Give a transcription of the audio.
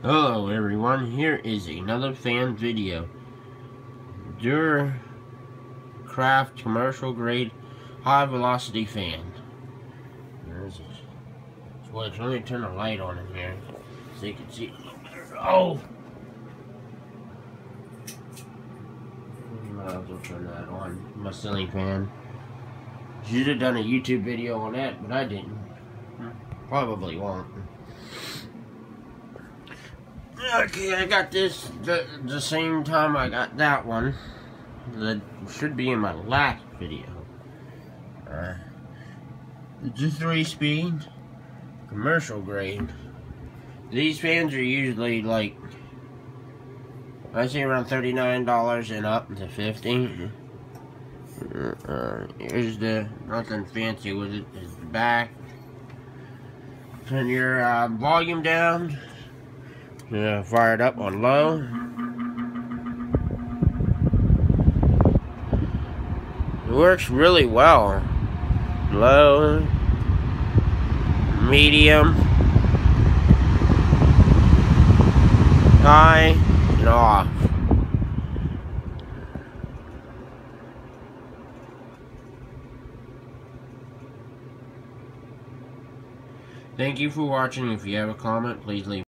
Hello everyone, here is another fan video. Duracraft commercial grade high velocity fan. Where is it? Well, let me turn the light on in here so you can see. Oh! Might as well turn that on. My ceiling fan. Should have done a YouTube video on that, but I didn't. Probably won't. Okay, I got this the, the same time I got that one. That should be in my last video. Uh, it's a three speed, commercial grade. These fans are usually like, I say around $39 and up to 50 uh, Here's the, nothing fancy with it, is the back. Turn your uh, volume down. Yeah, fire it up on low. It works really well. Low, medium, high, and off. Thank you for watching. If you have a comment, please leave